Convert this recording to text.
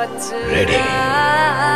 Ready.